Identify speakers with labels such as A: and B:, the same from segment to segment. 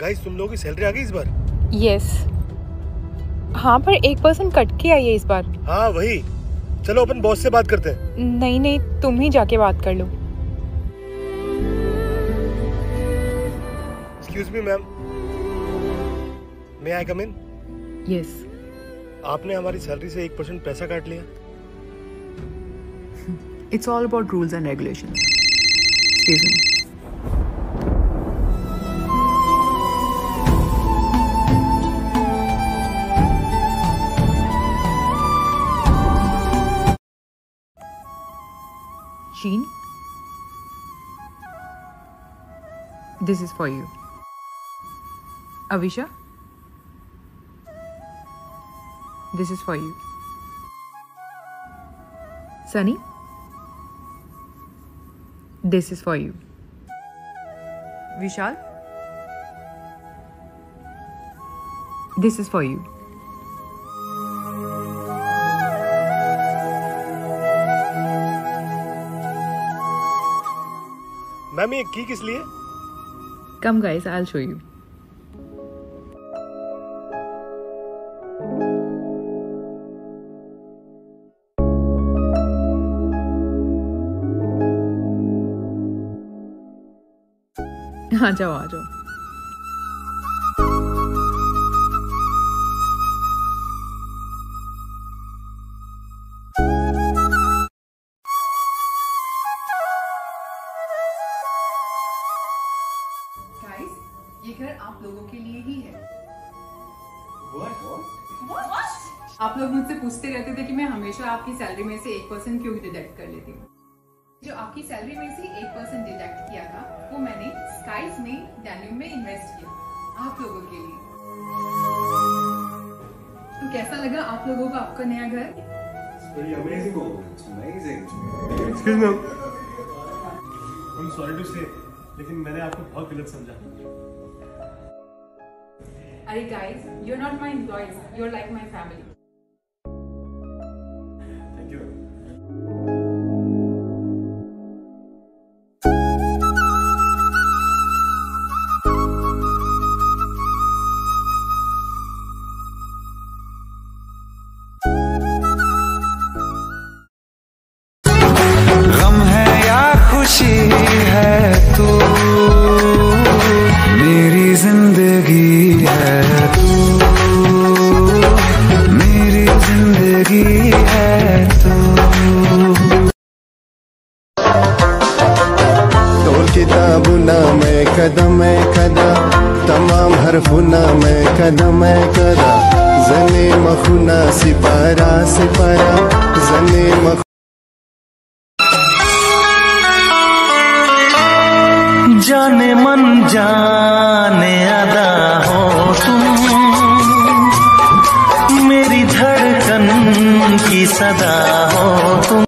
A: Guys तुम लोगों की सैलरी आ गई इस बार?
B: यस हाँ पर एक परसेंट कट के आई है इस बार।
A: हाँ वही। चलो अपन बॉस से बात करते हैं।
B: नहीं नहीं तुम ही जाके बात कर लो।
A: Excuse me ma'am may I come in
C: yes
A: आपने हमारी सैलरी से एक परसेंट पैसा काट लिया।
C: It's all about rules and regulation Sheen, this is for you. Avisha, this is for you. Sunny, this is for you. Vishal, this is for you.
A: Ma'am ये की किस लिए?
C: Come guys I show you आ जाओ आ जाओ।
D: ये घर आप लोगों के लिए ही है। आप लोग मुझसे पूछते रहते थे कि मैं हमेशा आपकी सैलरी में से एक परसेंट क्यों डिडक्ट कर लेती हूँ? जो आपकी सैलरी में से एक परसेंट डिडक्ट किया था वो मैंने स्काइज में डेनिम में इन्वेस्ट किया आप लोगों के लिए। तो कैसा लगा आप लोगों का आपका नया घर?
A: Excuse me I am sorry to say लेकिन मैंने आपको बहुत गलत समझा।
D: Hey guys, you're not my employees, you're like
A: my family.
E: कदम है
F: कदा, तमाम हर हरफुना में कदम कदा। जने मखुना सिपारा सिपारा, जने मख
E: जाने मन जाने अदा हो तुम। मेरी धड़कन की सदा हो तुम।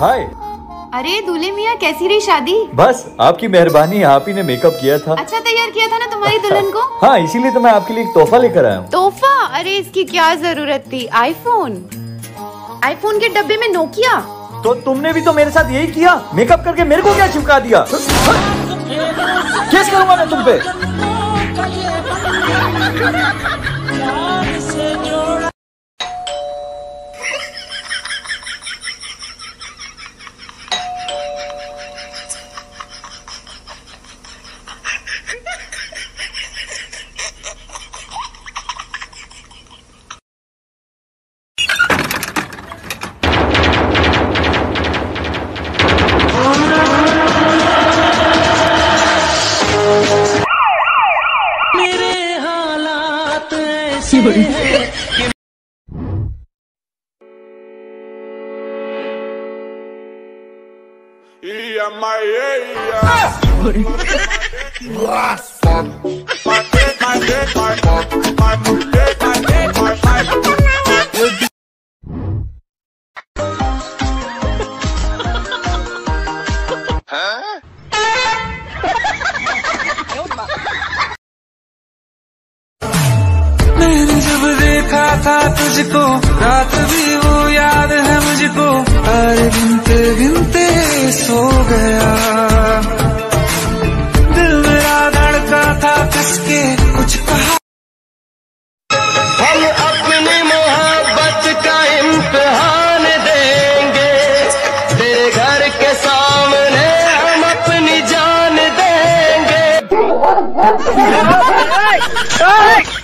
G: Hi.
H: अरे दूल्हे मियाँ कैसी रही शादी?
G: बस आपकी मेहरबानी आप ही ने मेकअप किया था।
H: अच्छा तैयार किया था ना तुम्हारी दुल्हन को?
G: हाँ इसीलिए तो मैं आपके लिए एक तोहफा लेकर आया हूँ।
H: तोहफा? अरे इसकी क्या ज़रूरत थी? आईफोन आईफोन के डब्बे में नोकिया
G: तो तुमने भी तो मेरे साथ यही किया? मेकअप करके मेरे को क्या चिपका दिया? केस करूँगा मैं तुम पे।
E: Yeah, my
A: yeah. Last one. My my my my my my. था तुझको। रात भी वो याद है मुझको। हर गिनते गिनते सो गया। दिल मेरा धड़का था किसके कुछ कहा।
I: हम अपनी मोहब्बत का इम्तिहान देंगे। तेरे घर के सामने हम अपनी जान देंगे।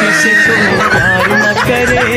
A: दिल पे सहे है रो रो के किसी से कोई प्यार न करे।